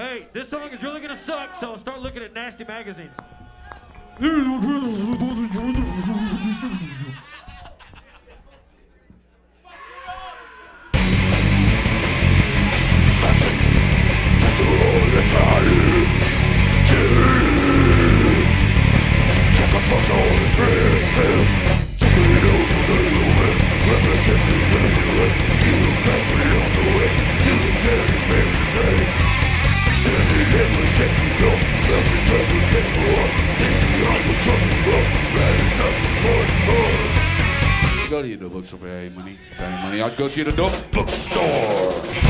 Hey, this song is really gonna suck, so start looking at nasty magazines. Go to your bookstore for any money. For any money, I'd go to the bookstore.